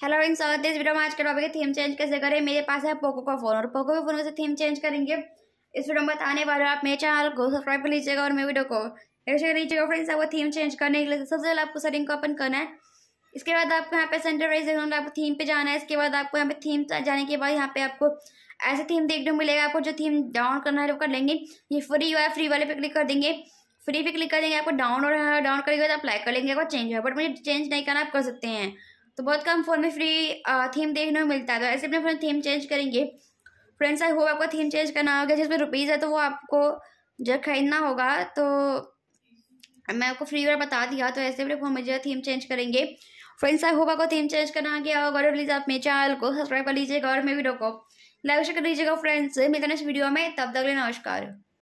Hello है इस video में आज के टॉपिक थीम चेंज कैसे करें? मेरे पास है पोको का फ़ोन और पोको के फ़ोन से थीम चेंज करेंगे। इस वीडियो में बताने वाले आप मेरे चैनल को सब्सक्राइब कर लीजिएगा और मेरे वीडियो को कर लीजिएगा। फ्रेंड्स आपको थीम चेंज करने के लिए सबसे पहले आपको सेटिंग को ओपन करना है। इसके बाद आपको यहाँ पे सेंटर वाइज आपको थीम पे जाना है। इसके बाद आपको यहाँ पे थीम जाने के बाद यहाँ पे आपको ऐसे थीम देखने को मिलेगा। आपको जो थीम डाउन करना है वो कर लेंगे। ये फ्री हुआ फ्री वाले पे क्लिक कर देंगे। फ्री पे क्लिक कर देंगे, आपको डाउन और डाउन बाद अप्लाई कर लेंगे, आपको चेंज हुआ बट मुझे चेंज नहीं करना, आप कर सकते हैं। तो बहुत कम फ़ोन में फ्री थीम देखने को मिलता है। तो ऐसे अपने फ़ोन थीम चेंज करेंगे। फ्रेंड्स आई होप आपको थीम चेंज करना होगा। जिसमें रुपीज़ है तो वो आपको जब खरीदना होगा तो मैं आपको फ्री वाला बता दिया। तो ऐसे अपने फ़ोन में जो थीम चेंज करेंगे। फ्रेंड्स आई होप आपको थीम चेंज करना गया होगा। प्लीज़ आप मेरे चैनल को सब्सक्राइब कर लीजिएगा और मेरे वीडियो को लाइक शेयर कर लीजिएगा। फ्रेंड्स मिलते हैं इस वीडियो में। तब तक ले नमस्कार।